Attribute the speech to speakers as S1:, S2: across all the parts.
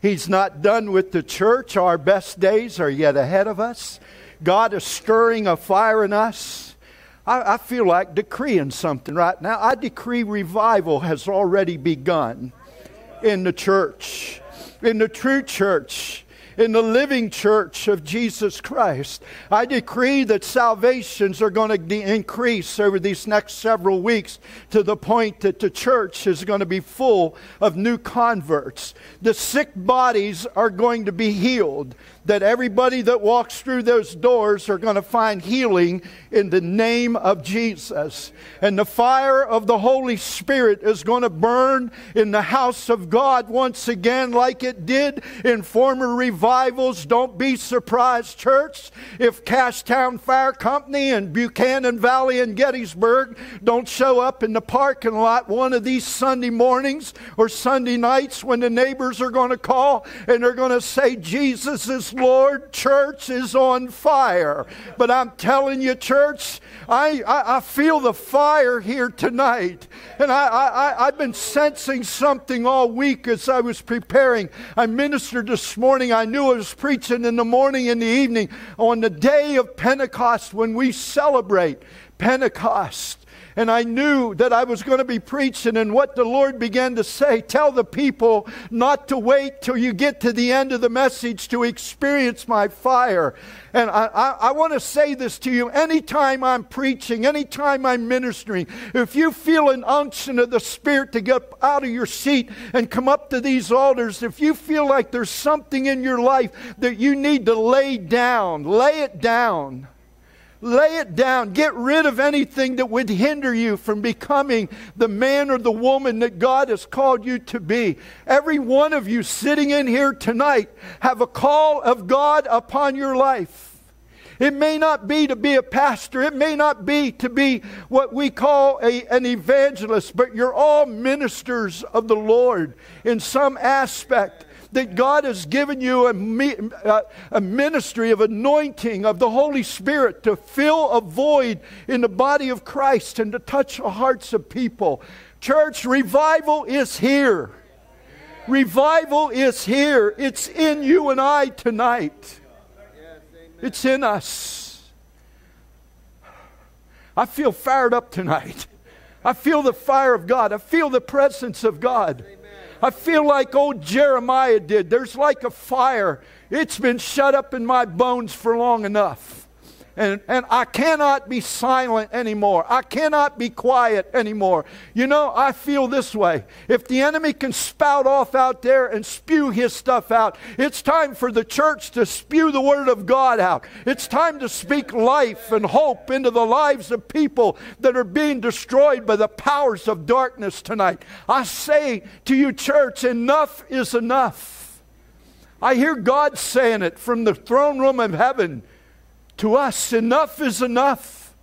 S1: He's not done with the church. Our best days are yet ahead of us. God is stirring a fire in us. I, I feel like decreeing something right now. I decree revival has already begun in the church, in the true church in the living church of Jesus Christ. I decree that salvations are going to increase over these next several weeks to the point that the church is going to be full of new converts. The sick bodies are going to be healed that everybody that walks through those doors are going to find healing in the name of Jesus. And the fire of the Holy Spirit is going to burn in the house of God once again, like it did in former revivals. Don't be surprised, church, if Cashtown Fire Company and Buchanan Valley and Gettysburg don't show up in the parking lot one of these Sunday mornings or Sunday nights when the neighbors are going to call and they're going to say, Jesus is Lord, church is on fire. But I'm telling you, church, I, I, I feel the fire here tonight. And I, I, I've been sensing something all week as I was preparing. I ministered this morning. I knew I was preaching in the morning and the evening on the day of Pentecost when we celebrate Pentecost and I knew that I was going to be preaching. And what the Lord began to say tell the people not to wait till you get to the end of the message to experience my fire. And I, I, I want to say this to you anytime I'm preaching, anytime I'm ministering, if you feel an unction of the Spirit to get out of your seat and come up to these altars, if you feel like there's something in your life that you need to lay down, lay it down. Lay it down. Get rid of anything that would hinder you from becoming the man or the woman that God has called you to be. Every one of you sitting in here tonight have a call of God upon your life. It may not be to be a pastor. It may not be to be what we call a, an evangelist, but you're all ministers of the Lord in some aspect that God has given you a, a, ministry of anointing of the Holy Spirit to fill a void in the body of Christ and to touch the hearts of people. Church, revival is here. Revival is here. It's in you and I tonight. It's in us. I feel fired up tonight. I feel the fire of God. I feel the presence of God. I feel like old Jeremiah did. There's like a fire. It's been shut up in my bones for long enough. And, and I cannot be silent anymore. I cannot be quiet anymore. You know, I feel this way. If the enemy can spout off out there and spew his stuff out, it's time for the church to spew the word of God out. It's time to speak life and hope into the lives of people that are being destroyed by the powers of darkness tonight. I say to you, church, enough is enough. I hear God saying it from the throne room of heaven to us, enough is enough.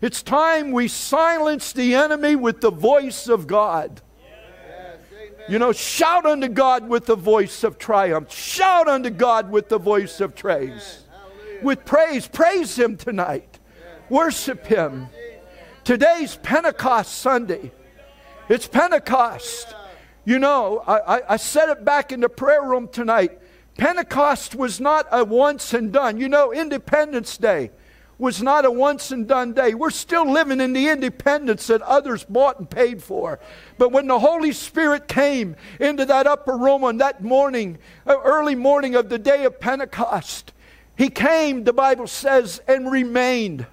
S1: It's time we silence the enemy with the voice of God. you know, shout unto God with the voice of triumph. Shout unto God with the voice of praise. With praise, praise Him tonight. Worship Him. Today's Pentecost Sunday. It's Pentecost. You know, I, I, I said it back in the prayer room tonight. Pentecost was not a once and done. You know, Independence Day was not a once and done day. We're still living in the independence that others bought and paid for. But when the Holy Spirit came into that upper room on that morning, uh, early morning of the day of Pentecost, He came, the Bible says, and remained.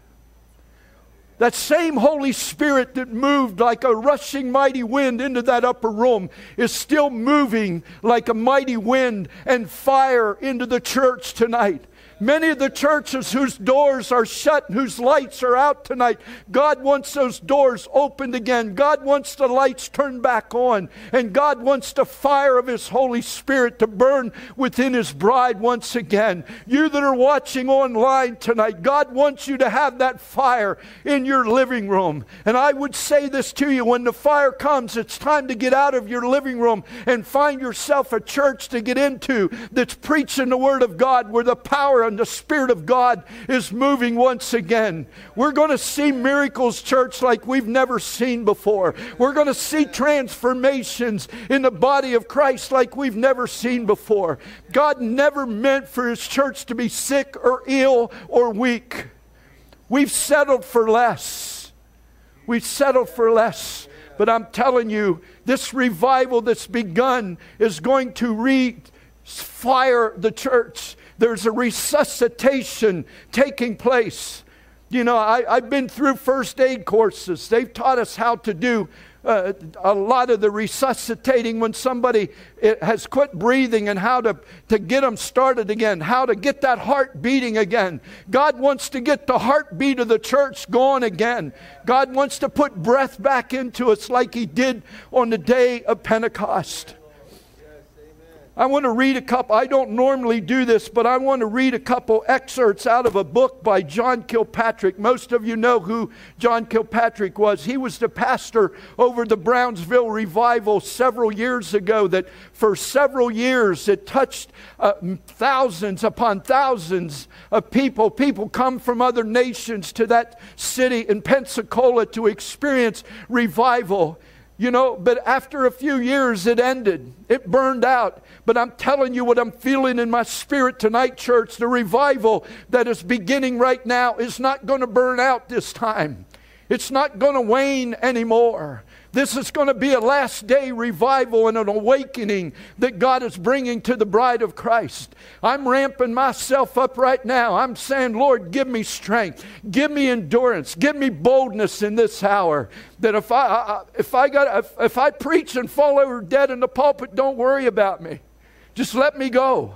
S1: That same Holy Spirit that moved like a rushing mighty wind into that upper room is still moving like a mighty wind and fire into the church tonight. Many of the churches whose doors are shut and whose lights are out tonight, God wants those doors opened again. God wants the lights turned back on. And God wants the fire of His Holy Spirit to burn within His bride once again. You that are watching online tonight, God wants you to have that fire in your living room. And I would say this to you when the fire comes, it's time to get out of your living room and find yourself a church to get into that's preaching the Word of God where the power The Spirit of God is moving once again. We're going to see miracles, church, like we've never seen before. We're going to see transformations in the body of Christ like we've never seen before. God never meant for His church to be sick or ill or weak. We've settled for less. We've settled for less. But I'm telling you, this revival that's begun is going to refire the church. There's a resuscitation taking place. You know, I, have been through first aid courses. They've taught us how to do uh, a lot of the resuscitating when somebody has quit breathing and how to, to get them started again, how to get that heart beating again. God wants to get the heartbeat of the church going again. God wants to put breath back into us like He did on the day of Pentecost. I want to read a couple. I don't normally do this, but I want to read a couple excerpts out of a book by John Kilpatrick. Most of you know who John Kilpatrick was. He was the pastor over the Brownsville revival several years ago, that for several years it touched uh, thousands upon thousands of people. People come from other nations to that city in Pensacola to experience revival. You know, but after a few years it ended. It burned out. But I'm telling you what I'm feeling in my spirit tonight, church. The revival that is beginning right now is not going to burn out this time. It's not going to wane anymore. This is going to be a last day revival and an awakening that God is bringing to the bride of Christ. I'm ramping myself up right now. I'm saying, Lord, give me strength, give me endurance, give me boldness in this hour. That if I, if I got if, if I preach and fall over dead in the pulpit, don't worry about me. Just let me go.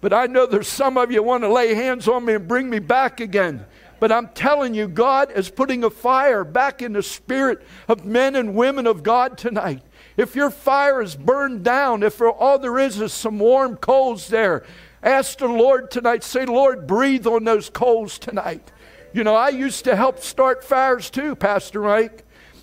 S1: But I know there's some of you want to lay hands on me and bring me back again. But I'm telling you, God is putting a fire back in the spirit of men and women of God tonight. If your fire is burned down, if all there is is some warm coals there, ask the Lord tonight. Say, Lord, breathe on those coals tonight. You know, I used to help start fires too, Pastor Mike.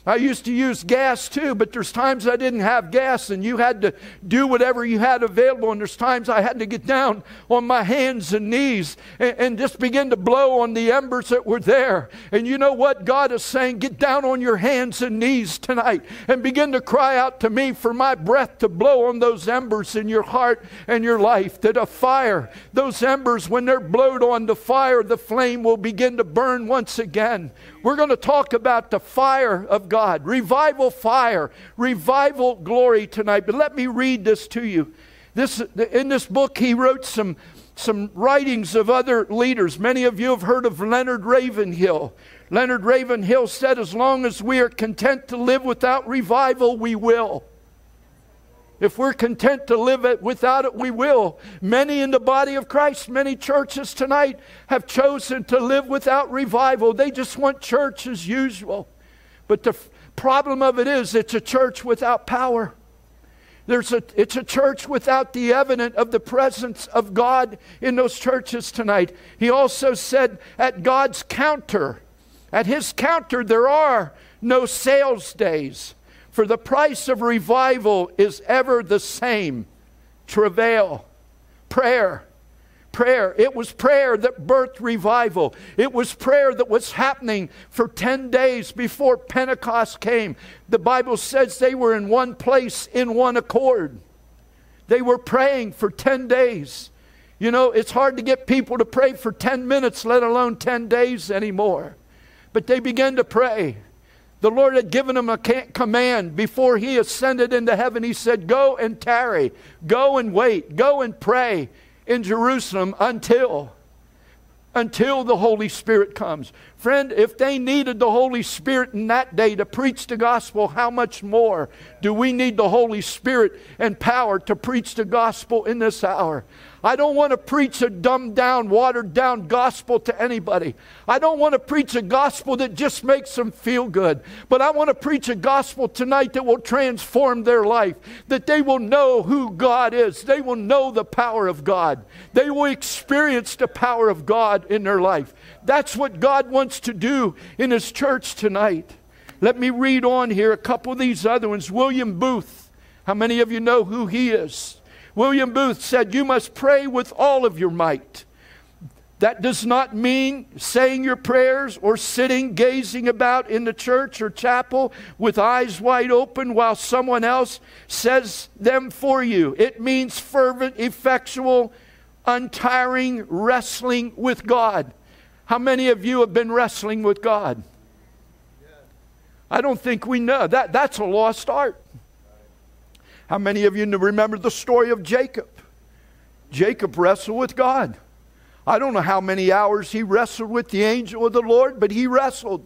S1: I used to use gas too, but there's times I didn't have gas and you had to do whatever you had available. And there's times I had to get down on my hands and knees and, and, just begin to blow on the embers that were there. And you know what? God is saying, get down on your hands and knees tonight and begin to cry out to me for my breath to blow on those embers in your heart and your life. That a fire, those embers, when they're blowed on the fire, the flame will begin to burn once again. We're going to talk about the fire of God, revival fire, revival glory tonight. But let me read this to you. This, in this book, he wrote some, some writings of other leaders. Many of you have heard of Leonard Ravenhill. Leonard Ravenhill said, As long as we are content to live without revival, we will. If we're content to live it without it, we will. Many in the body of Christ, many churches tonight have chosen to live without revival. They just want church as usual. But the f- problem of it is, it's a church without power. There's a, it's a church without the evidence of the presence of God in those churches tonight. He also said, at God's counter, at his counter, there are no sales days. For the price of revival is ever the same travail, prayer. Prayer. It was prayer that birthed revival. It was prayer that was happening for 10 days before Pentecost came. The Bible says they were in one place, in one accord. They were praying for 10 days. You know, it's hard to get people to pray for 10 minutes, let alone 10 days anymore. But they began to pray. The Lord had given him a command before he ascended into heaven. He said, Go and tarry, go and wait, go and pray in Jerusalem until until the Holy Spirit comes. Friend, if they needed the Holy Spirit in that day to preach the gospel, how much more do we need the Holy Spirit and power to preach the gospel in this hour? I don't want to preach a dumbed down, watered down gospel to anybody. I don't want to preach a gospel that just makes them feel good. But I want to preach a gospel tonight that will transform their life, that they will know who God is. They will know the power of God. They will experience the power of God in their life. That's what God wants to do in His church tonight. Let me read on here a couple of these other ones. William Booth. How many of you know who he is? William Booth said, You must pray with all of your might. That does not mean saying your prayers or sitting gazing about in the church or chapel with eyes wide open while someone else says them for you. It means fervent, effectual, untiring wrestling with God. How many of you have been wrestling with God? I don't think we know. That, that's a lost art. How many of you remember the story of Jacob? Jacob wrestled with God. I don't know how many hours he wrestled with the angel of the Lord, but he wrestled.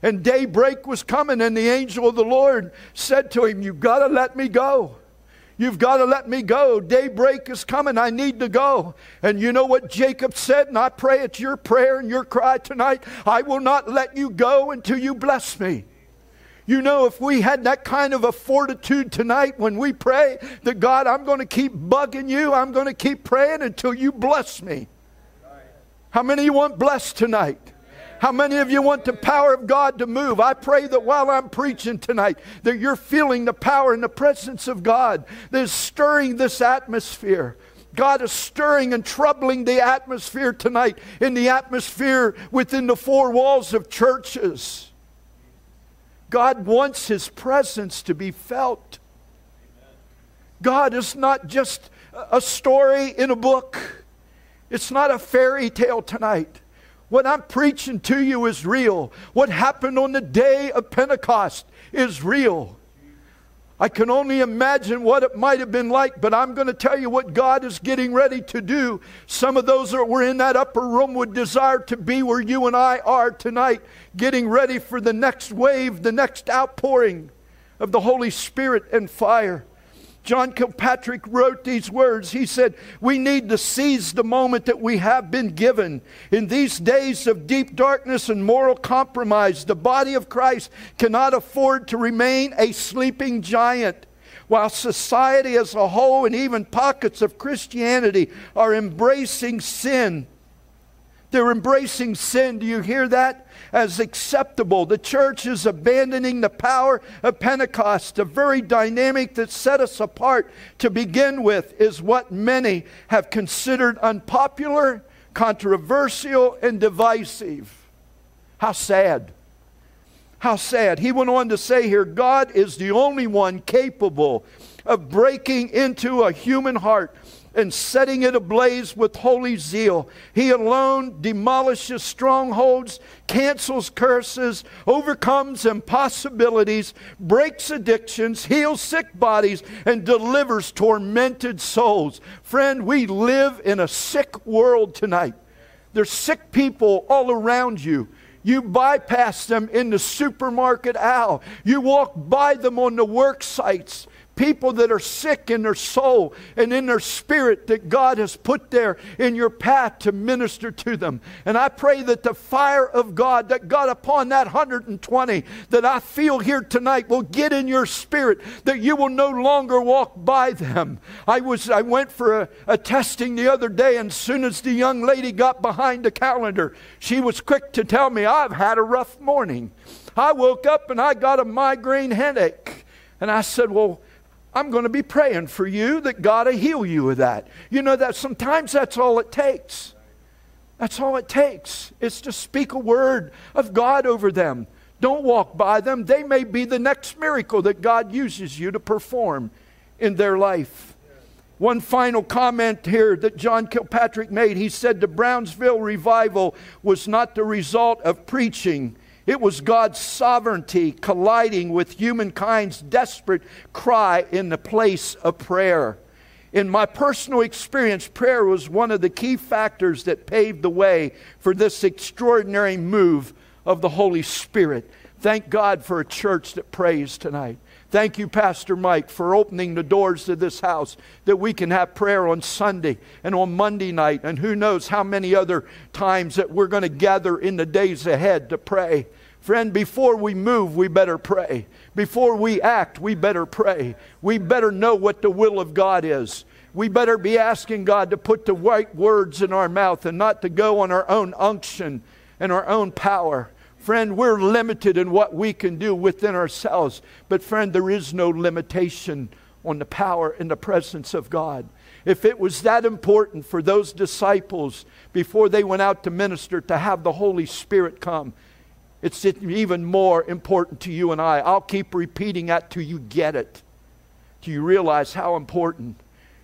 S1: And daybreak was coming, and the angel of the Lord said to him, You've got to let me go. You've got to let me go. Daybreak is coming. I need to go. And you know what Jacob said? And I pray it's your prayer and your cry tonight. I will not let you go until you bless me. You know, if we had that kind of a fortitude tonight when we pray that God, I'm going to keep bugging you, I'm going to keep praying until you bless me. How many of you want blessed tonight? How many of you want the power of God to move? I pray that while I'm preaching tonight, that you're feeling the power and the presence of God that is stirring this atmosphere. God is stirring and troubling the atmosphere tonight, in the atmosphere within the four walls of churches. God wants His presence to be felt. God is not just a story in a book. It's not a fairy tale tonight. What I'm preaching to you is real. What happened on the day of Pentecost is real. I can only imagine what it might have been like, but I'm going to tell you what God is getting ready to do. Some of those that were in that upper room would desire to be where you and I are tonight, getting ready for the next wave, the next outpouring of the Holy Spirit and fire. John Kilpatrick wrote these words. He said, We need to seize the moment that we have been given. In these days of deep darkness and moral compromise, the body of Christ cannot afford to remain a sleeping giant. While society as a whole and even pockets of Christianity are embracing sin, they're embracing sin. Do you hear that? as acceptable. The church is abandoning the power of Pentecost. The very dynamic that set us apart to begin with is what many have considered unpopular, controversial, and divisive. How sad. How sad. He went on to say here God is the only one capable of breaking into a human heart and setting it ablaze with holy zeal. He alone demolishes strongholds, cancels curses, overcomes impossibilities, breaks addictions, heals sick bodies, and delivers tormented souls. Friend, we live in a sick world tonight. There's sick people all around you. You bypass them in the supermarket aisle. You walk by them on the work sites people that are sick in their soul and in their spirit that God has put there in your path to minister to them. And I pray that the fire of God that got upon that 120 that I feel here tonight will get in your spirit, that you will no longer walk by them. I was I went for a, a testing the other day, and soon as the young lady got behind the calendar, she was quick to tell me, I've had a rough morning. I woke up and I got a migraine headache. And I said, Well, I'm going to be praying for you that God will heal you of that. You know that sometimes that's all it takes. That's all it takes. It's to speak a word of God over them. Don't walk by them. They may be the next miracle that God uses you to perform in their life. One final comment here that John Kilpatrick made. He said the Brownsville revival was not the result of preaching it was God's sovereignty colliding with humankind's desperate cry in the place of prayer. In my personal experience, prayer was one of the key factors that paved the way for this extraordinary move of the Holy Spirit. Thank God for a church that prays tonight. Thank you, Pastor Mike, for opening the doors to this house that we can have prayer on Sunday and on Monday night, and who knows how many other times that we're going to gather in the days ahead to pray. Friend, before we move, we better pray. Before we act, we better pray. We better know what the will of God is. We better be asking God to put the right words in our mouth and not to go on our own unction and our own power. Friend, we're limited in what we can do within ourselves. But, friend, there is no limitation on the power and the presence of God. If it was that important for those disciples before they went out to minister to have the Holy Spirit come, it's even more important to you and I. I'll keep repeating that till you get it, till you realize how important.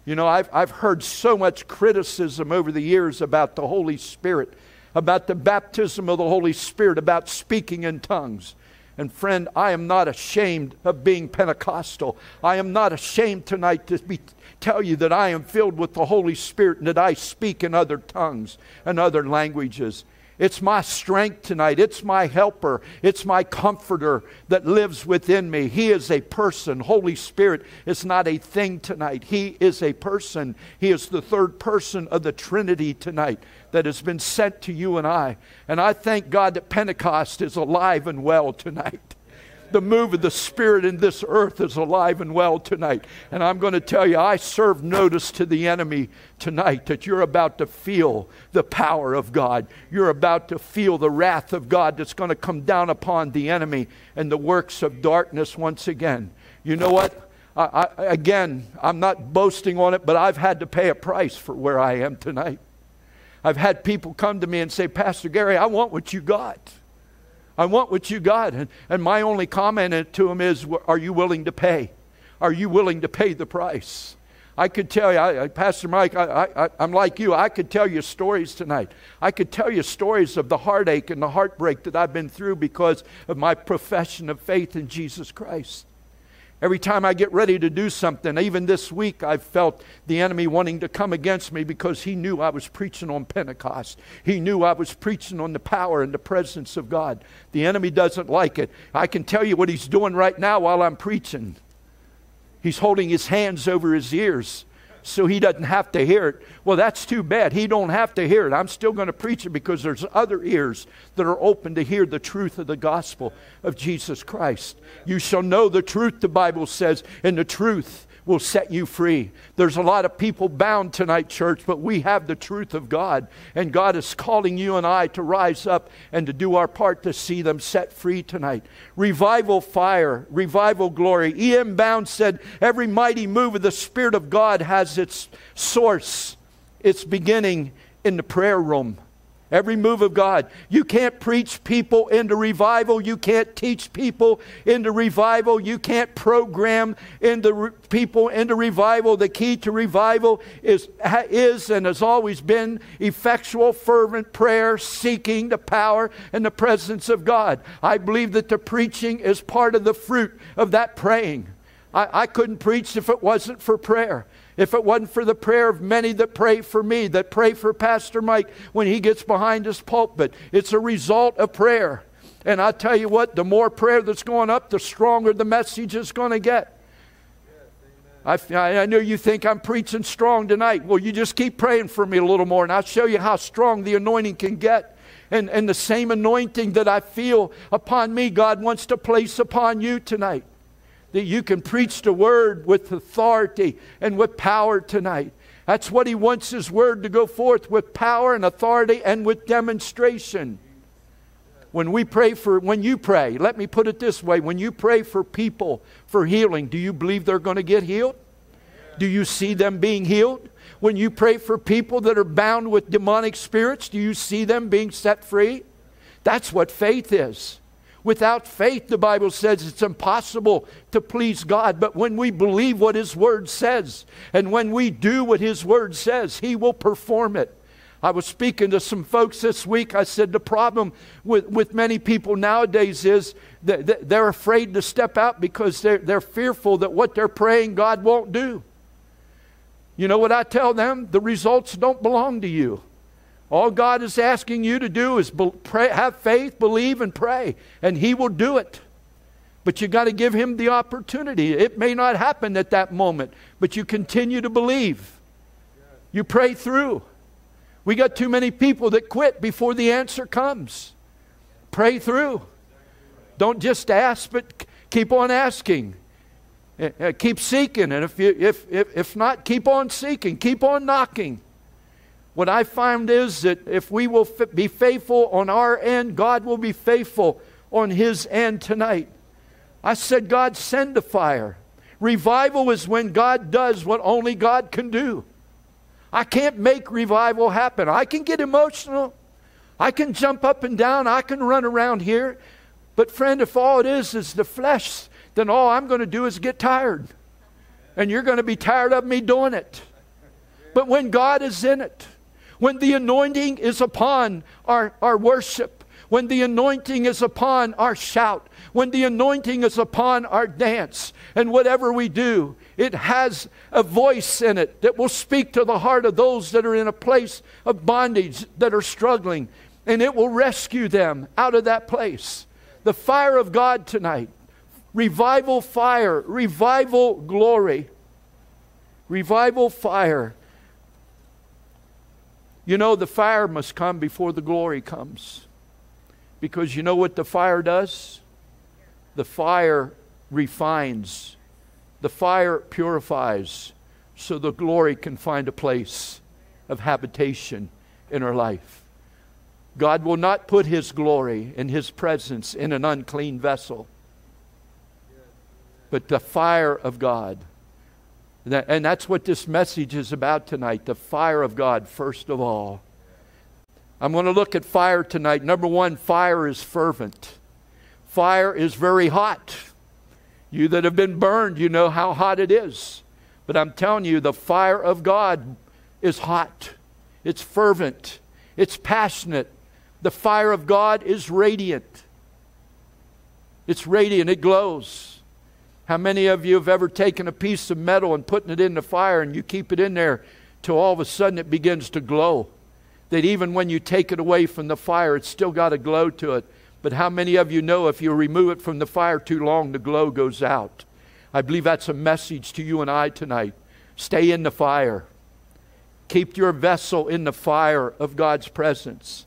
S1: You know, I've, I've heard so much criticism over the years about the Holy Spirit, about the baptism of the Holy Spirit, about speaking in tongues. And friend, I am not ashamed of being Pentecostal. I am not ashamed tonight to be, tell you that I am filled with the Holy Spirit and that I speak in other tongues and other languages. It's my strength tonight. It's my helper. It's my comforter that lives within me. He is a person. Holy Spirit is not a thing tonight. He is a person. He is the third person of the Trinity tonight that has been sent to you and I. And I thank God that Pentecost is alive and well tonight the move of the Spirit in this earth is alive and well tonight. And I'm going to tell you, I serve notice to the enemy tonight that you're about to feel the power of God. You're about to feel the wrath of God that's going to come down upon the enemy and the works of darkness once again. You know what? I, I, again, I'm not boasting on it, but I've had to pay a price for where I am tonight. I've had people come to me and say, Pastor Garry, I want what you got. I want what you got. And, and my only comment to him is, Are you willing to pay? Are you willing to pay the price? I could tell you, I, Pastor Mike, I, I'm like you. I could tell you stories tonight. I could tell you stories of the heartache and the heartbreak that I've been through because of my profession of faith in Jesus Christ. Every time I get ready to do something, even this week, I've felt the enemy wanting to come against me because he knew I was preaching on Pentecost. He knew I was preaching on the power and the presence of God. The enemy doesn't like it. I can tell you what he's doing right now while I'm preaching. He's holding his hands over his ears so he doesn't have to hear it. Well, that's too bad. He don't have to hear it. I'm still going to preach it because there's other ears that are open to hear the truth of the gospel of Jesus Christ. You shall know the truth, the Bible says, and the truth will set you free. There's a lot of people bound tonight, church, but we have the truth of God. And God is calling you and I to rise up and to do our part to see them set free tonight. Revival fire, revival glory. E.M. Bounds said, Every mighty move of the Spirit of God has its source, its beginning in the prayer room. Every move of God. You can't preach people into revival. You can't teach people into revival. You can't program into re- people into revival. The key to revival is, is and has always been effectual, fervent prayer, seeking the power and the presence of God. I believe that the preaching is part of the fruit of that praying. I, I couldn't preach if it wasn't for prayer. If it wasn't for the prayer of many that pray for me, that pray for Pastor Mike when he gets behind his pulpit, it's a result of prayer. And I tell you what, the more prayer that's going up, the stronger the message is going to get. I, I know you think I'm preaching strong tonight. Well, you just keep praying for me a little more, and I'll show you how strong the anointing can get. And, and the same anointing that I feel upon me, God wants to place upon you tonight that you can preach the word with authority and with power tonight. That's what he wants his word to go forth with power and authority and with demonstration. When we pray for, when you pray, let me put it this way when you pray for people for healing, do you believe they're going to get healed? Do you see them being healed? When you pray for people that are bound with demonic spirits, do you see them being set free? That's what faith is. Without faith, the Bible says it's impossible to please God. But when we believe what His Word says, and when we do what His Word says, He will perform it. I was speaking to some folks this week. I said the problem with, with many people nowadays is that they're afraid to step out because they're, they're fearful that what they're praying God won't do. You know what I tell them? The results don't belong to you. All God is asking you to do is be, pray, have faith, believe, and pray, and He will do it. But you got to give Him the opportunity. It may not happen at that moment, but you continue to believe. You pray through. We got too many people that quit before the answer comes. Pray through. Don't just ask, but keep on asking. Uh, uh, keep seeking, and if, you, if, if, if not, keep on seeking, keep on knocking. What I find is that if we will be faithful on our end, God will be faithful on His end tonight. I said, God, send the fire. Revival is when God does what only God can do. I can't make revival happen. I can get emotional. I can jump up and down. I can run around here. But, friend, if all it is is the flesh, then all I'm going to do is get tired. And you're going to be tired of me doing it. But when God is in it, when the anointing is upon our, our worship, when the anointing is upon our shout, when the anointing is upon our dance, and whatever we do, it has a voice in it that will speak to the heart of those that are in a place of bondage, that are struggling, and it will rescue them out of that place. The fire of God tonight, revival fire, revival glory, revival fire. You know, the fire must come before the glory comes. Because you know what the fire does? The fire refines, the fire purifies, so the glory can find a place of habitation in our life. God will not put His glory and His presence in an unclean vessel, but the fire of God. And that's what this message is about tonight the fire of God, first of all. I'm going to look at fire tonight. Number one, fire is fervent. Fire is very hot. You that have been burned, you know how hot it is. But I'm telling you, the fire of God is hot, it's fervent, it's passionate, the fire of God is radiant. It's radiant, it glows. How many of you have ever taken a piece of metal and putting it in the fire and you keep it in there till all of a sudden it begins to glow? That even when you take it away from the fire, it's still got a glow to it. But how many of you know if you remove it from the fire too long, the glow goes out? I believe that's a message to you and I tonight. Stay in the fire. Keep your vessel in the fire of God's presence.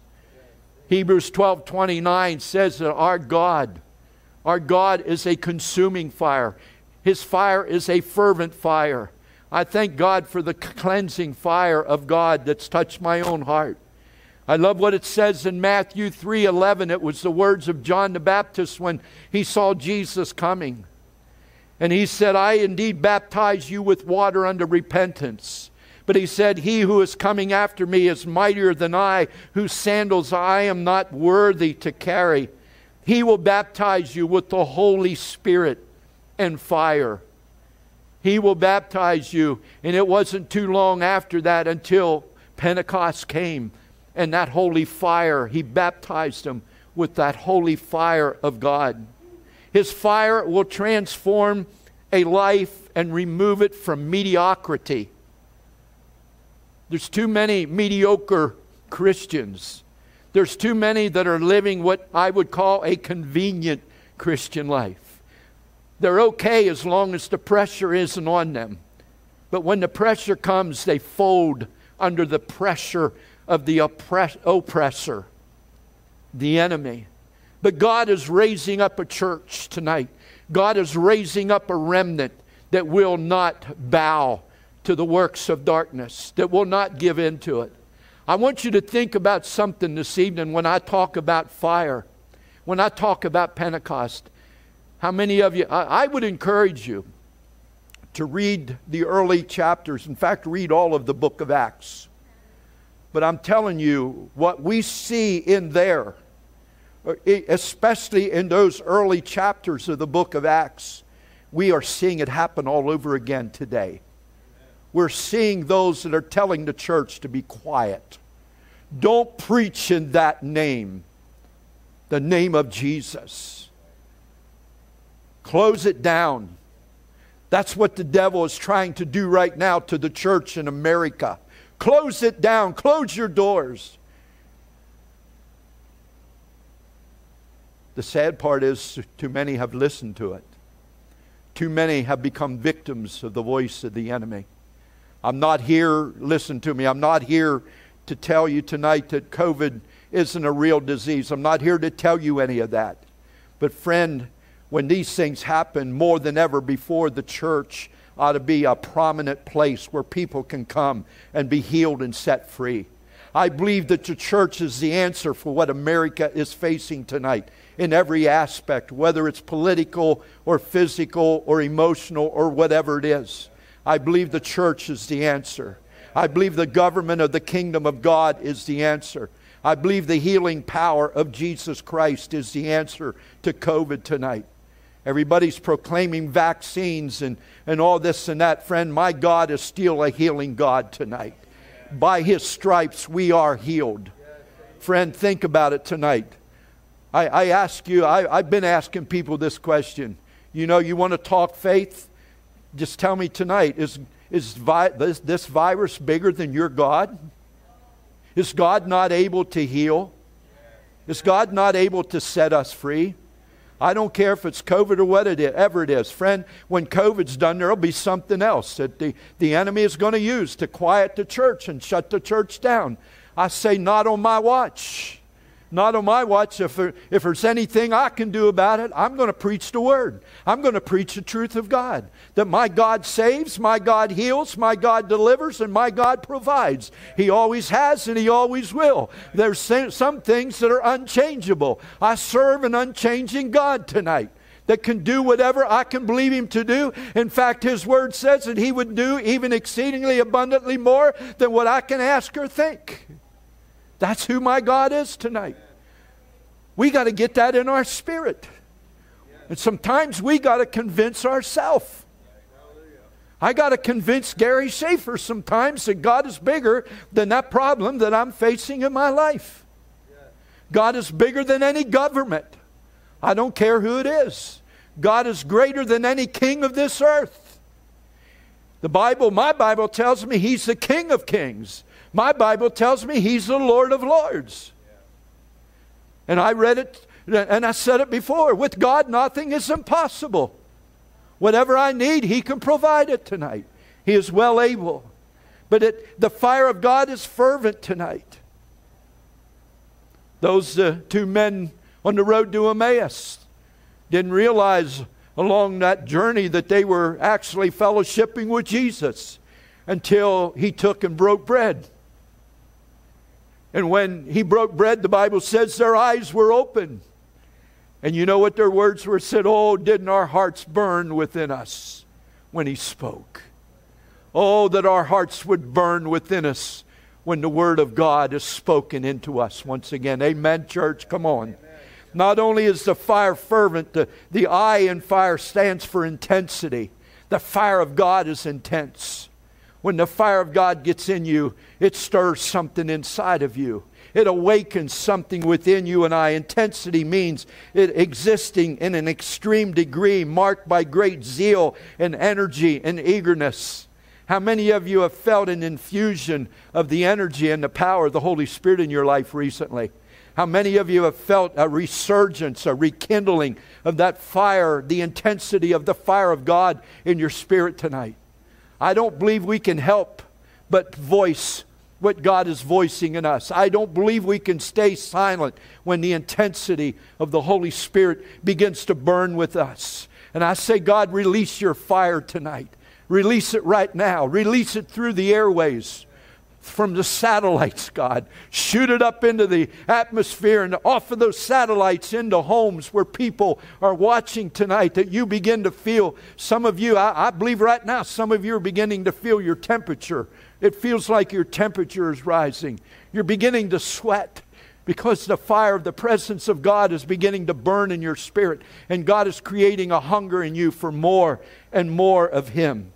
S1: Hebrews 12 29 says that our God, our God is a consuming fire. His fire is a fervent fire. I thank God for the cleansing fire of God that's touched my own heart. I love what it says in Matthew 3:11. It was the words of John the Baptist when he saw Jesus coming. And he said, "I indeed baptize you with water unto repentance." But he said, He who is coming after me is mightier than I, whose sandals I am not worthy to carry. He will baptize you with the Holy Spirit and fire. He will baptize you. And it wasn't too long after that until Pentecost came and that holy fire, He baptized them with that holy fire of God. His fire will transform a life and remove it from mediocrity. There's too many mediocre Christians. There's too many that are living what I would call a convenient Christian life. They're okay as long as the pressure isn't on them. But when the pressure comes, they fold under the pressure of the oppress- oppressor, the enemy. But God is raising up a church tonight. God is raising up a remnant that will not bow to the works of darkness, that will not give in to it. I want you to think about something this evening when I talk about fire, when I talk about Pentecost. How many of you, I, I would encourage you to read the early chapters. In fact, read all of the book of Acts. But I'm telling you, what we see in there, uh, especially in those early chapters of the book of Acts, we are seeing it happen all over again today we're seeing those that are telling the church to be quiet. Don't preach in that name, the name of Jesus. Close it down. That's what the devil is trying to do right now to the church in America. Close it down, close your doors. The sad part is, too many have listened to it. Too many have become victims of the voice of the enemy. I'm not here, listen to me, I'm not here to tell you tonight that COVID isn't a real disease. I'm not here to tell you any of that. But, friend, when these things happen more than ever before, the church ought to be a prominent place where people can come and be healed and set free. I believe that the church is the answer for what America is facing tonight in every aspect, whether it's political or physical or emotional or whatever it is. I believe the church is the answer. I believe the government of the kingdom of God is the answer. I believe the healing power of Jesus Christ is the answer to COVID tonight. Everybody's proclaiming vaccines and, and all this and that. Friend, my God is still a healing God tonight. By his stripes, we are healed. Friend, think about it tonight. I, I ask you, I, I've been asking people this question. You know, you want to talk faith? Just tell me tonight is, is vi- this, this virus bigger than your God? Is God not able to heal? Is God not able to set us free? I don't care if it's COVID or whatever it is. Friend, when COVID's done, there'll be something else that the, the enemy is going to use to quiet the church and shut the church down. I say, not on my watch. Not on my watch. If, there, if there's anything I can do about it, I'm going to preach the word. I'm going to preach the truth of God. That my God saves, my God heals, my God delivers, and my God provides. He always has and He always will. There's some things that are unchangeable. I serve an unchanging God tonight that can do whatever I can believe him to do. In fact, his word says that he would do even exceedingly abundantly more than what I can ask or think. That's who my God is tonight. We got to get that in our spirit. And sometimes we got to convince ourselves. I got to convince Garry Sheaffer sometimes that God is bigger than that problem that I'm facing in my life. God is bigger than any government. I don't care who it is. God is greater than any king of this earth. The Bible, my Bible tells me he's the king of kings my Bible tells me he's the Lord of Lords. And I read it and I said it before with God, nothing is impossible. Whatever I need, He can provide it tonight. He is well able. But it, the fire of God is fervent tonight. Those uh, two men on the road to Emmaus didn't realize along that journey that they were actually fellowshipping with Jesus until He took and broke bread. And when he broke bread, the Bible says their eyes were open. And you know what their words were said? Oh, didn't our hearts burn within us when he spoke? Oh, that our hearts would burn within us when the word of God is spoken into us once again. Amen, church. Come on. Not only is the fire fervent, the, the I in fire stands for intensity. The fire of God is intense. When the fire of God gets in you, it stirs something inside of you. It awakens something within you and I. Intensity means it existing in an extreme degree, marked by great zeal and energy and eagerness. How many of you have felt an infusion of the energy and the power of the Holy Spirit in your life recently? How many of you have felt a resurgence, a rekindling of that fire, the intensity of the fire of God in your spirit tonight? I don't believe we can help but voice what God is voicing in us. I don't believe we can stay silent when the intensity of the Holy Spirit begins to burn with us. And I say, God, release your fire tonight. Release it right now. Release it through the airways from the satellites, God. Shoot it up into the atmosphere and off of those satellites into homes where people are watching tonight. That you begin to feel, some of you, I, I believe right now, some of you are beginning to feel your temperature. It feels like your temperature is rising. You're beginning to sweat because the fire of the presence of God is beginning to burn in your spirit, and God is creating a hunger in you for more and more of Him.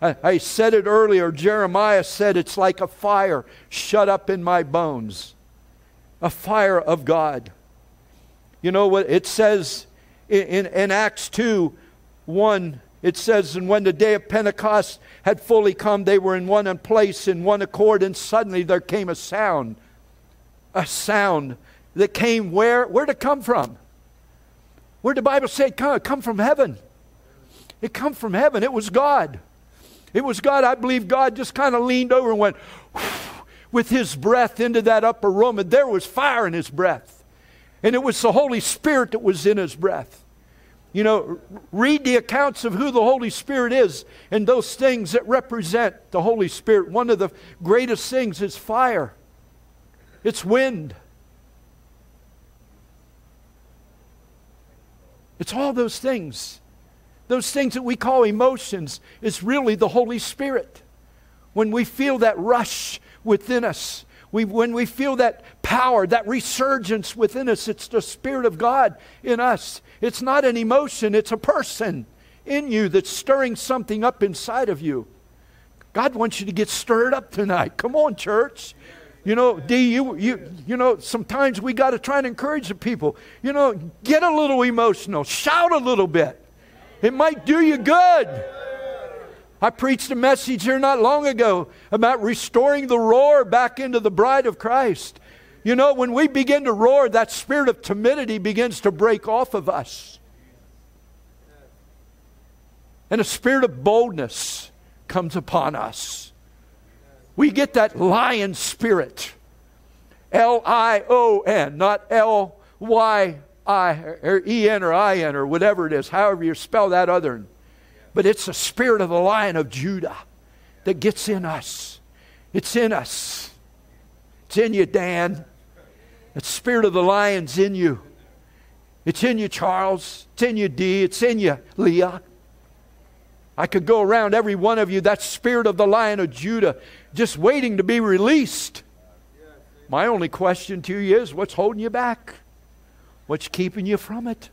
S1: I, I said it earlier. Jeremiah said, It's like a fire shut up in my bones, a fire of God. You know what it says in, in, in Acts 2 1 it says, And when the day of Pentecost had fully come, they were in one place, in one accord, and suddenly there came a sound. A sound that came where? Where'd it come from? Where did the Bible say it come? Come from heaven. It come from heaven. It was God. It was God. I believe God just kind of leaned over and went with his breath into that upper room, and there was fire in his breath. And it was the Holy Spirit that was in his breath. You know, read the accounts of who the Holy Spirit is and those things that represent the Holy Spirit. One of the greatest things is fire. it's wind. It's all those things. Those things that we call emotions is really the Holy Spirit. When we feel that rush within us, we, when we feel that power, that resurgence within us, it's the Spirit of God in us. It's not an emotion, it's a person in you that's stirring something up inside of you. God wants you to get stirred up tonight. Come on, church. You know, D, you, you, you know, sometimes we got to try and encourage the people. You know, get a little emotional, shout a little bit. It might do you good. I preached a message here not long ago about restoring the roar back into the bride of Christ. You know, when we begin to roar, that spirit of timidity begins to break off of us. And a spirit of boldness comes upon us. We get that lion spirit. L I O N, not L Y I or E N or I N or whatever it is, however you spell that other. But it's the spirit of the lion of Judah that gets in us. It's in us. It's in you, Dan. The spirit of the lion's in you. It's in you, Charles. It's in you, Dee. It's in you, Leah. I could go around every one of you, that spirit of the lion of Judah, just waiting to be released. My only question to you is what's holding you back? What's keeping you from it?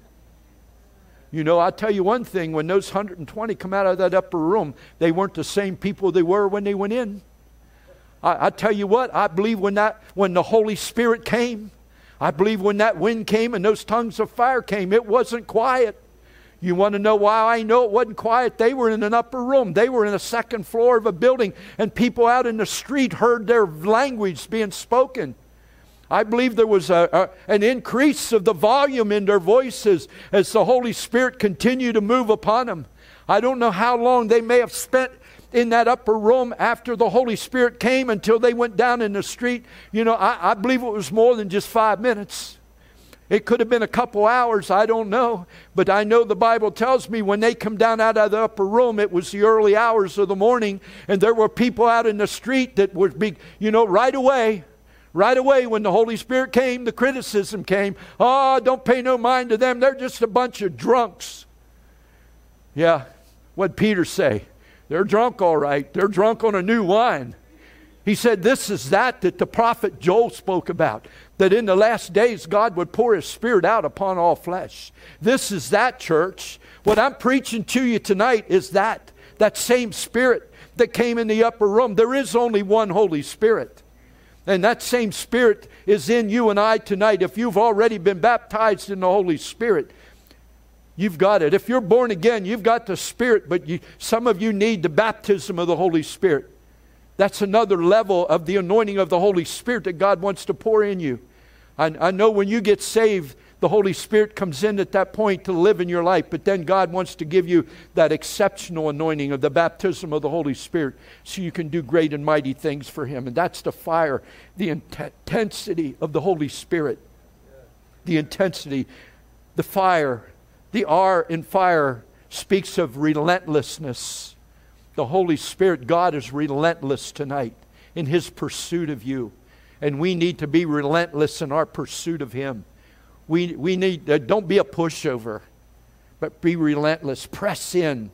S1: You know, I'll tell you one thing when those 120 come out of that upper room, they weren't the same people they were when they went in. I, I tell you what, I believe when, that, when the Holy Spirit came, I believe when that wind came and those tongues of fire came, it wasn't quiet. You want to know why I know it wasn't quiet? They were in an upper room. They were in a second floor of a building, and people out in the street heard their language being spoken. I believe there was a, a, an increase of the volume in their voices as the Holy Spirit continued to move upon them. I don't know how long they may have spent in that upper room after the Holy Spirit came until they went down in the street. You know, I, I believe it was more than just five minutes. It could have been a couple hours, I don't know. But I know the Bible tells me when they come down out of the upper room, it was the early hours of the morning, and there were people out in the street that would be, you know, right away. Right away, when the Holy Spirit came, the criticism came. Oh, don't pay no mind to them. They're just a bunch of drunks. Yeah, what'd Peter say? They're drunk, all right. They're drunk on a new wine. He said, This is that that the prophet Joel spoke about that in the last days God would pour His Spirit out upon all flesh. This is that, church. What I'm preaching to you tonight is that, that same Spirit that came in the upper room. There is only one Holy Spirit. And that same Spirit is in you and I tonight. If you've already been baptized in the Holy Spirit, you've got it. If you're born again, you've got the Spirit, but you, some of you need the baptism of the Holy Spirit. That's another level of the anointing of the Holy Spirit that God wants to pour in you. I, I know when you get saved, the Holy Spirit comes in at that point to live in your life, but then God wants to give you that exceptional anointing of the baptism of the Holy Spirit so you can do great and mighty things for Him. And that's the fire, the intensity of the Holy Spirit. The intensity, the fire. The R in fire speaks of relentlessness. The Holy Spirit, God is relentless tonight in His pursuit of you. And we need to be relentless in our pursuit of Him. We, we need, uh, don't be a pushover, but be relentless. Press in.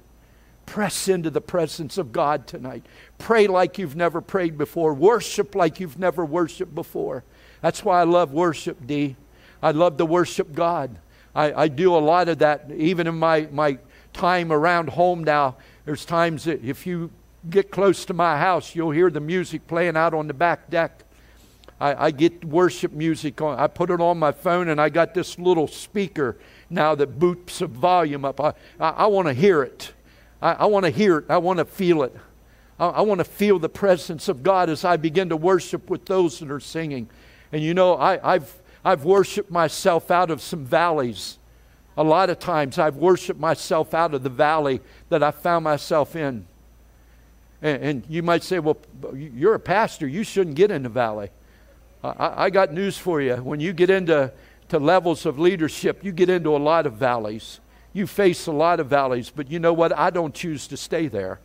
S1: Press into the presence of God tonight. Pray like you've never prayed before. Worship like you've never worshiped before. That's why I love worship, D. I love to worship God. I, I do a lot of that, even in my, my time around home now. There's times that if you get close to my house, you'll hear the music playing out on the back deck. I, I, get worship music on. I put it on my phone, and I got this little speaker now that boots the volume up. I, I, I want to hear it. I, I want to hear it. I want to feel it. I, I want to feel the presence of God as I begin to worship with those that are singing. And you know, I, I've, I've worshiped myself out of some valleys. A lot of times I've worshiped myself out of the valley that I found myself in. And, and you might say, well, you're a pastor. You shouldn't get in the valley. I, I got news for you. When you get into to levels of leadership, you get into a lot of valleys. You face a lot of valleys, but you know what? I don't choose to stay there.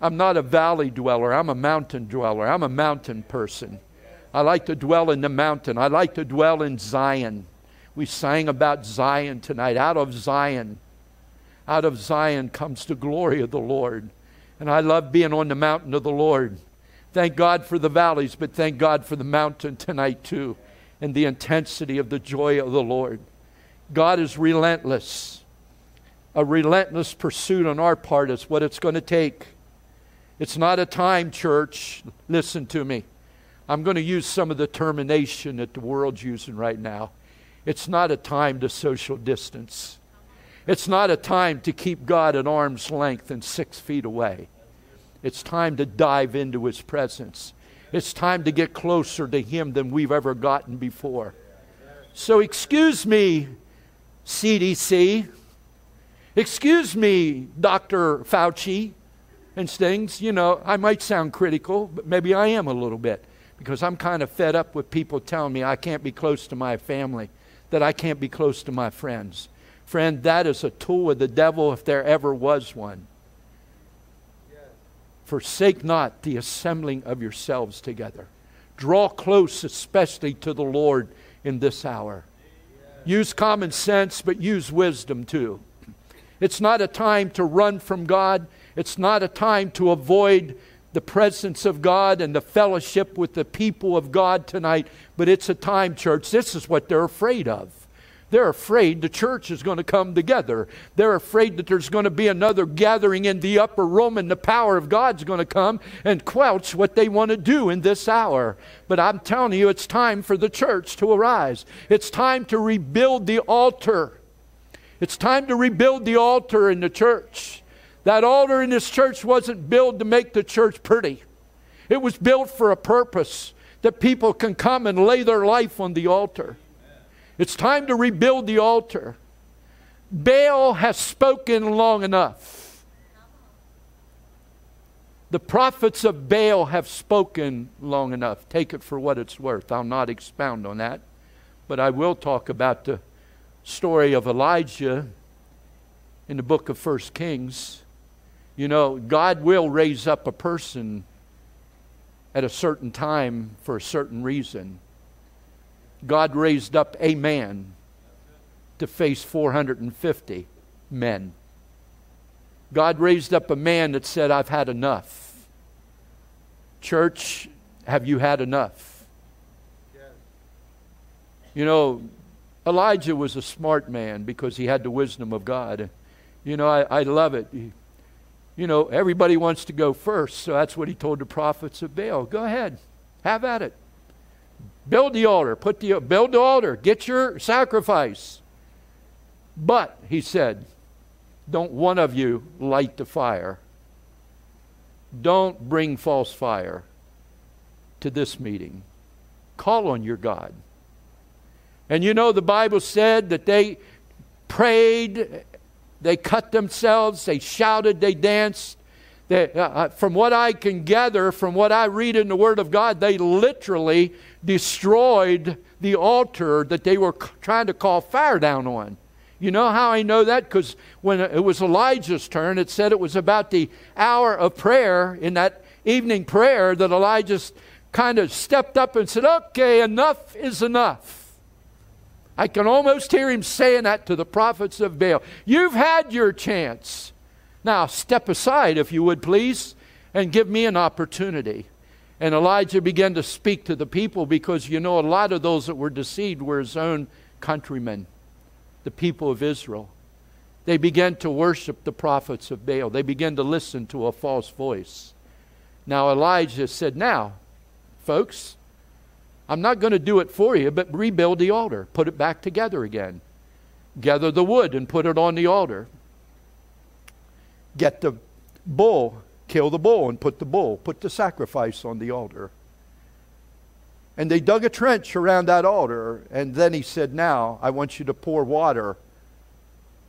S1: I'm not a valley dweller. I'm a mountain dweller. I'm a mountain person. I like to dwell in the mountain. I like to dwell in Zion. We sang about Zion tonight. Out of Zion, out of Zion comes the glory of the Lord. And I love being on the mountain of the Lord. Thank God for the valleys, but thank God for the mountain tonight too, and the intensity of the joy of the Lord. God is relentless. A relentless pursuit on our part is what it's going to take. It's not a time, church. Listen to me. I'm going to use some of the termination that the world's using right now. It's not a time to social distance. It's not a time to keep God at arm's length and six feet away. It's time to dive into His presence. It's time to get closer to Him than we've ever gotten before. So, excuse me, CDC. Excuse me, Dr. Fauci and things. You know, I might sound critical, but maybe I am a little bit because I'm kind of fed up with people telling me I can't be close to my family, that I can't be close to my friends. Friend, that is a tool of the devil if there ever was one. Forsake not the assembling of yourselves together. Draw close, especially to the Lord in this hour. Use common sense, but use wisdom too. It's not a time to run from God. It's not a time to avoid the presence of God and the fellowship with the people of God tonight, but it's a time, church. This is what they're afraid of. They're afraid the church is going to come together. They're afraid that there's going to be another gathering in the upper room and the power of God's going to come and quelch what they want to do in this hour. But I'm telling you, it's time for the church to arise. It's time to rebuild the altar. It's time to rebuild the altar in the church. That altar in this church wasn't built to make the church pretty, it was built for a purpose that people can come and lay their life on the altar. It's time to rebuild the altar. Baal has spoken long enough. The prophets of Baal have spoken long enough. Take it for what it's worth. I'll not expound on that, but I will talk about the story of Elijah in the book of First Kings. You know, God will raise up a person at a certain time for a certain reason. God raised up a man to face 450 men. God raised up a man that said, I've had enough. Church, have you had enough? You know, Elijah was a smart man because he had the wisdom of God. You know, I, I love it. You know, everybody wants to go first, so that's what he told the prophets of Baal. Go ahead, have at it. Build the altar, put the build the altar, get your sacrifice. But he said, don't one of you light the fire. Don't bring false fire to this meeting. Call on your God. And you know, the Bible said that they prayed they cut themselves, they shouted, they danced. They, uh, uh, from what I can gather, from what I read in the Word of God, they literally destroyed the altar that they were c- trying to call fire down on. You know how I know that? Because when it was Elijah's turn, it said it was about the hour of prayer in that evening prayer that Elijah kind of stepped up and said, Okay, enough is enough. I can almost hear him saying that to the prophets of Baal. You've had your chance. Now step aside, if you would please, and give me an opportunity. And Elijah began to speak to the people because you know a lot of those that were deceived were his own countrymen, the people of Israel. They began to worship the prophets of Baal, they began to listen to a false voice. Now Elijah said, Now, folks, I'm not going to do it for you, but rebuild the altar, put it back together again. Gather the wood and put it on the altar. Get the bull, kill the bull and put the bull, put the sacrifice on the altar. And they dug a trench around that altar, and then he said, Now I want you to pour water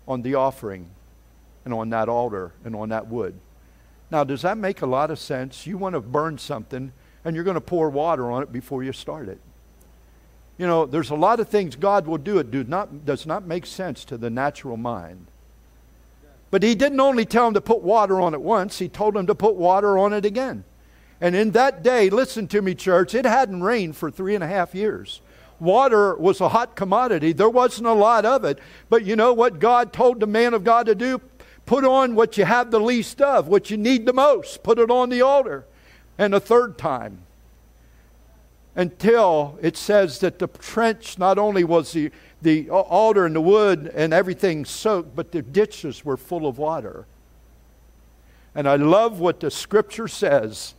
S1: on the offering and on that altar and on that wood. Now, does that make a lot of sense? You want to burn something and you're going to pour water on it before you start it. You know, there's a lot of things God will do. It do not, does not make sense to the natural mind. But he didn't only tell him to put water on it once, he told him to put water on it again. And in that day, listen to me, church, it hadn't rained for three and a half years. Water was a hot commodity. There wasn't a lot of it. But you know what God told the man of God to do? Put on what you have the least of, what you need the most. Put it on the altar. And a third time, until it says that the trench not only was the, the altar and the wood and everything soaked, but the ditches were full of water. And I love what the scripture says.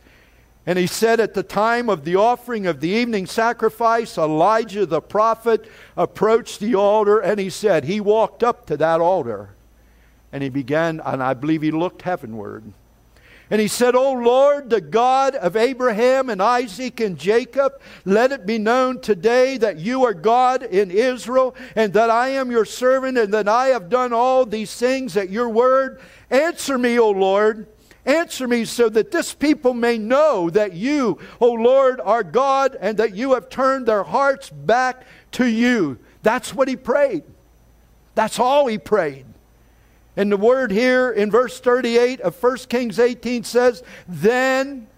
S1: And he said, At the time of the offering of the evening sacrifice, Elijah the prophet approached the altar and he said, He walked up to that altar and he began, and I believe he looked heavenward. And he said, O Lord, the God of Abraham and Isaac and Jacob, let it be known today that you are God in Israel, and that I am your servant, and that I have done all these things at your word. Answer me, O Lord. Answer me so that this people may know that you, O Lord, are God, and that you have turned their hearts back to you. That's what he prayed. That's all he prayed. And the word here in verse 38 of 1 Kings 18 says, Then,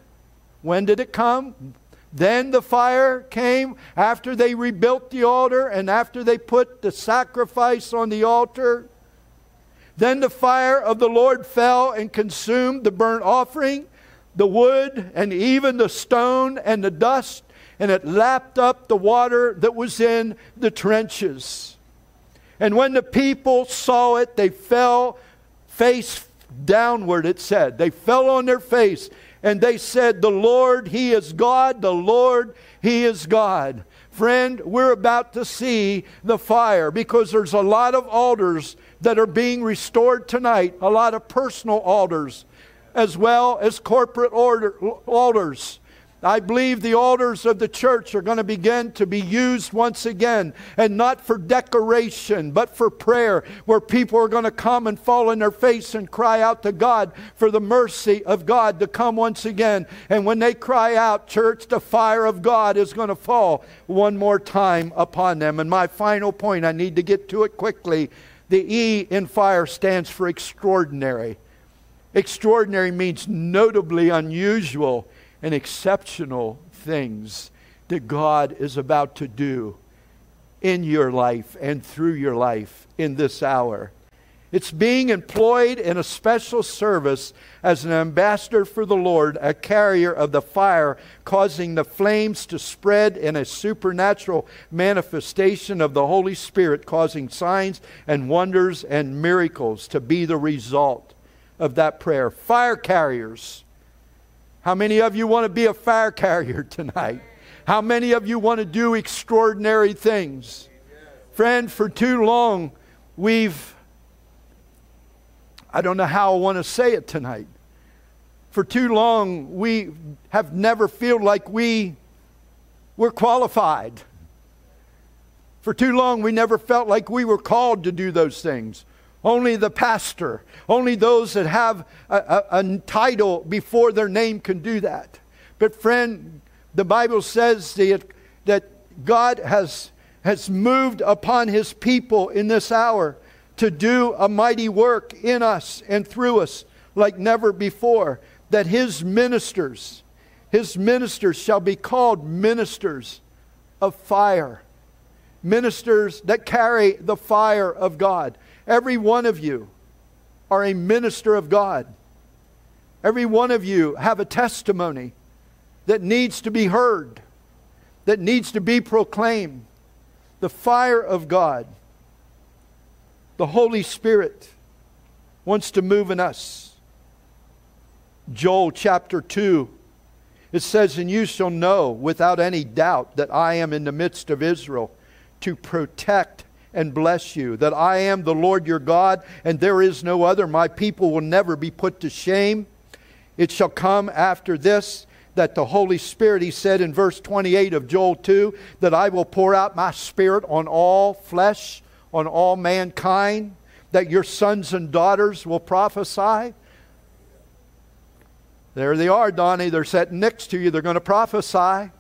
S1: when did it come? Then the fire came after they rebuilt the altar and after they put the sacrifice on the altar. Then the fire of the Lord fell and consumed the burnt offering, the wood, and even the stone and the dust, and it lapped up the water that was in the trenches. And when the people saw it, they fell face downward, it said. They fell on their face and they said, The Lord, He is God. The Lord, He is God. Friend, we're about to see the fire because there's a lot of altars that are being restored tonight, a lot of personal altars, as well as corporate order, altars. I believe the altars of the church are going to begin to be used once again, and not for decoration, but for prayer, where people are going to come and fall on their face and cry out to God for the mercy of God to come once again. And when they cry out, church, the fire of God is going to fall one more time upon them. And my final point, I need to get to it quickly. The E in fire stands for extraordinary. Extraordinary means notably unusual and exceptional things that God is about to do in your life and through your life in this hour. It's being employed in a special service as an ambassador for the Lord, a carrier of the fire, causing the flames to spread in a supernatural manifestation of the Holy Spirit, causing signs and wonders and miracles to be the result of that prayer. Fire carriers how many of you want to be a fire carrier tonight? How many of you want to do extraordinary things? Friend, for too long, we've, I don't know how I want to say it tonight. For too long, we have never felt like we were qualified. For too long, we never felt like we were called to do those things. Only the pastor, only those that have a, a, a, title before their name can do that. But, friend, the Bible says that, that God has, has moved upon his people in this hour to do a mighty work in us and through us like never before. That his ministers, his ministers shall be called ministers of fire, ministers that carry the fire of God. Every one of you are a minister of God. Every one of you have a testimony that needs to be heard, that needs to be proclaimed. The fire of God, the Holy Spirit wants to move in us. Joel chapter 2, it says, And you shall know without any doubt that I am in the midst of Israel to protect and bless you. That I am the Lord your God, and there is no other. My people will never be put to shame. It shall come after this that the Holy Spirit, he said in verse 28 of Joel 2, that I will pour out my spirit on all flesh, on all mankind, that your sons and daughters will prophesy. There they are, Donnie. They're sitting next to you. They're going to prophesy.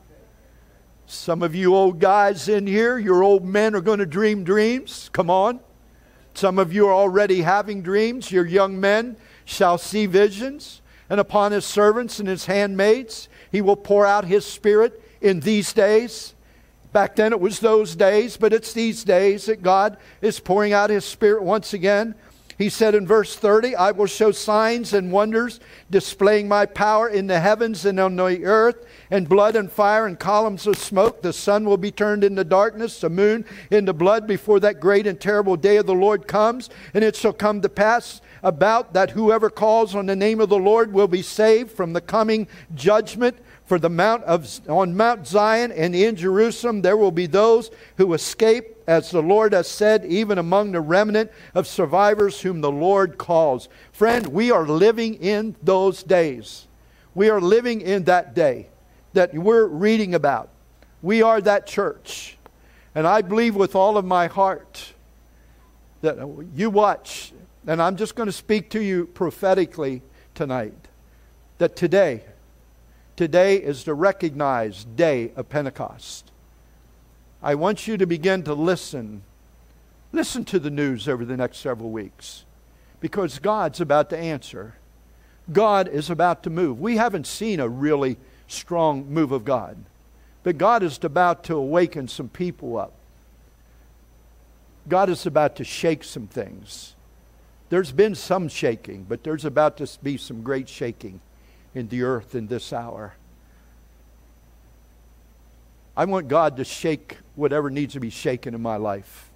S1: Some of you old guys in here, your old men are going to dream dreams. Come on. Some of you are already having dreams. Your young men shall see visions. and upon his servants and his handmaids. He will pour out his spirit in these days. Back then it was those days, but it's these days that God is pouring out his spirit once again. He said in verse 30, I will show signs and wonders, displaying my power in the heavens and on the earth, and blood and fire and columns of smoke. The sun will be turned into darkness, the moon into blood before that great and terrible day of the Lord comes. And it shall come to pass about that whoever calls on the name of the Lord will be saved from the coming judgment. For the mount of, on Mount Zion and in Jerusalem there will be those who escape, as the Lord has said, even among the remnant of survivors whom the Lord calls. Friend, we are living in those days. We are living in that day that we're reading about. We are that church. And I believe with all of my heart that you watch, and I'm just going to speak to you prophetically tonight, that today, Today is the recognized day of Pentecost. I want you to begin to listen. Listen to the news over the next several weeks because God's about to answer. God is about to move. We haven't seen a really strong move of God, but God is about to awaken some people up. God is about to shake some things. There's been some shaking, but there's about to be some great shaking in the earth in this hour. I want God to shake whatever needs to be shaken in my life.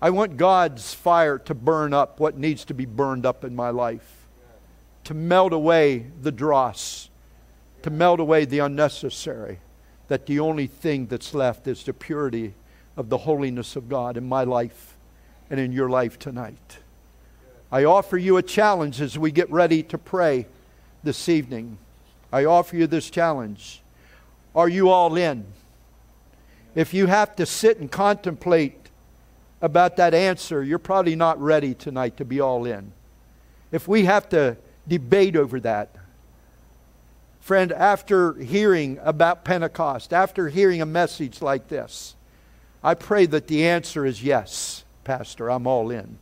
S1: I want God's fire to burn up what needs to be burned up in my life, to melt away the dross, to melt away the unnecessary, that the only thing that's left is the purity of the holiness of God in my life and in your life tonight. I offer you a challenge as we get ready to pray this evening. I offer you this challenge. Are you all in? If you have to sit and contemplate about that answer, you're probably not ready tonight to be all in. If we have to debate over that, friend, after hearing about Pentecost, after hearing a message like this, I pray that the answer is yes, Pastor, I'm all in.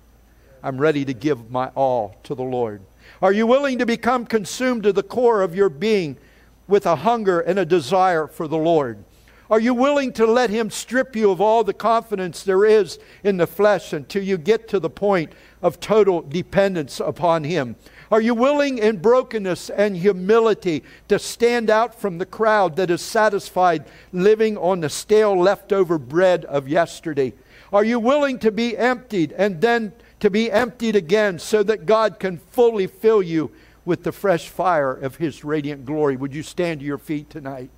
S1: I'm ready to give my all to the Lord. Are you willing to become consumed to the core of your being with a hunger and a desire for the Lord? Are you willing to let Him strip you of all the confidence there is in the flesh until you get to the point of total dependence upon Him? Are you willing in brokenness and humility to stand out from the crowd that is satisfied living on the stale leftover bread of yesterday? Are you willing to be emptied and then to be emptied again so that God can fully fill you with the fresh fire of His radiant glory. Would you stand to your feet tonight?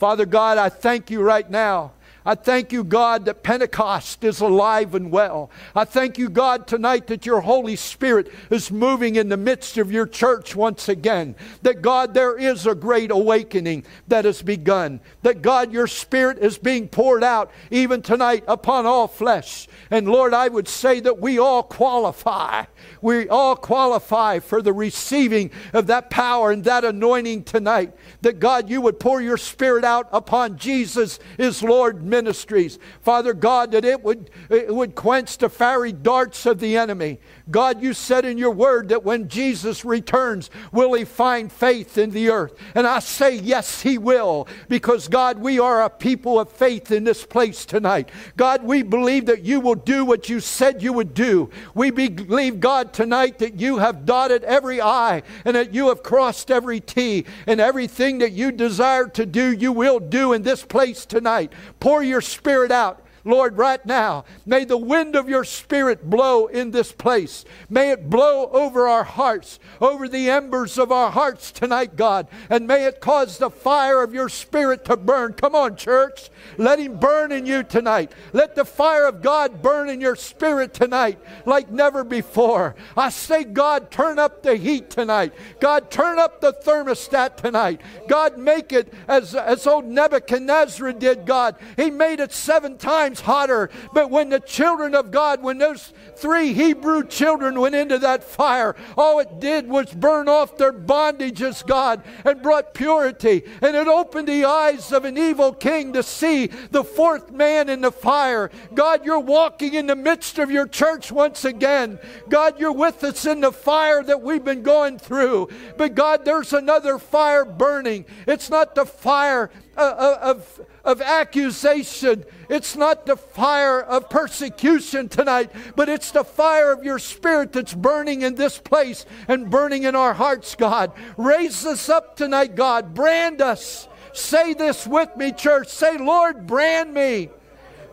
S1: Father God, I thank you right now I thank you, God, that Pentecost is alive and well. I thank you, God, tonight that your Holy Spirit is moving in the midst of your church once again. That, God, there is a great awakening that has begun. That, God, your Spirit is being poured out even tonight upon all flesh. And, Lord, I would say that we all qualify. We all qualify for the receiving of that power and that anointing tonight. That, God, you would pour your Spirit out upon Jesus is Lord ministries. Father God, that it would, it would quench the fiery darts of the enemy. God, you said in your word that when Jesus returns, will he find faith in the earth? And I say, yes, he will, because God, we are a people of faith in this place tonight. God, we believe that you will do what you said you would do. We believe, God, tonight that you have dotted every I and that you have crossed every T and everything that you desire to do, you will do in this place tonight. Pour your spirit out Lord, right now, may the wind of your Spirit blow in this place. May it blow over our hearts, over the embers of our hearts tonight, God. And may it cause the fire of your Spirit to burn. Come on, church. Let Him burn in you tonight. Let the fire of God burn in your spirit tonight like never before. I say, God, turn up the heat tonight. God, turn up the thermostat tonight. God, make it as, as old Nebuchadnezzar did, God. He made it seven times times hotter. But when the children of God, when those three Hebrew children went into that fire, all it did was burn off their bondages, God, and brought purity. And it opened the eyes of an evil king to see the fourth man in the fire. God, you're walking in the midst of your church once again. God, you're with us in the fire that we've been going through. But God, there's another fire burning. It's not the fire of, of accusation. It's not the fire of persecution tonight, but it's the fire of your spirit that's burning in this place and burning in our hearts, God. Raise us up tonight, God. Brand us. Say this with me, church. Say, Lord, brand me.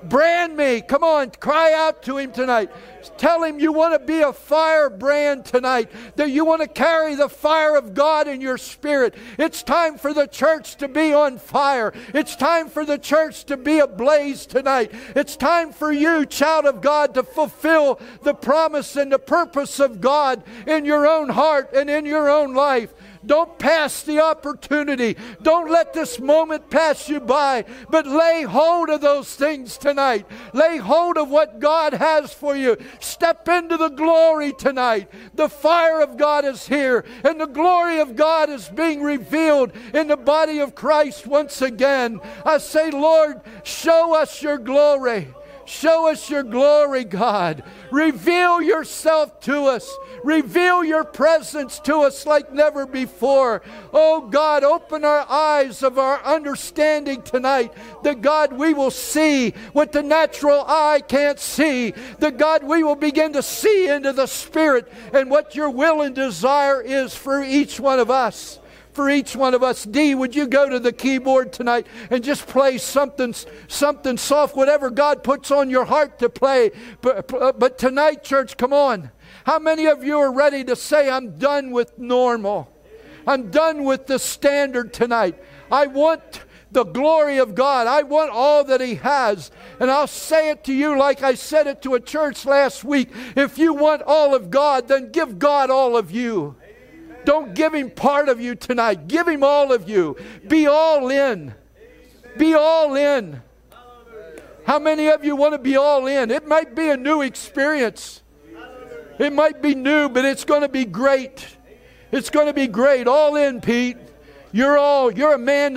S1: Brand me. Come on, cry out to him tonight. Tell him you want to be a firebrand tonight, that you want to carry the fire of God in your spirit. It's time for the church to be on fire. It's time for the church to be ablaze tonight. It's time for you, child of God, to fulfill the promise and the purpose of God in your own heart and in your own life. Don't pass the opportunity. Don't let this moment pass you by, but lay hold of those things tonight. Lay hold of what God has for you. Step into the glory tonight. The fire of God is here, and the glory of God is being revealed in the body of Christ once again. I say, Lord, show us your glory. Show us your glory, God. Reveal yourself to us. Reveal your presence to us like never before. Oh God, open our eyes of our understanding tonight. That God, we will see what the natural eye can't see. That God, we will begin to see into the Spirit and what your will and desire is for each one of us for each one of us. D, would you go to the keyboard tonight and just play something, something soft, whatever God puts on your heart to play. But, but tonight, church, come on. How many of you are ready to say, I'm done with normal? I'm done with the standard tonight. I want the glory of God. I want all that He has. And I'll say it to you like I said it to a church last week. If you want all of God, then give God all of you. Don't give him part of you tonight. Give him all of you. Be all in. Be all in. How many of you want to be all in? It might be a new experience. It might be new, but it's going to be great. It's going to be great. All in, Pete. You're all, you're a man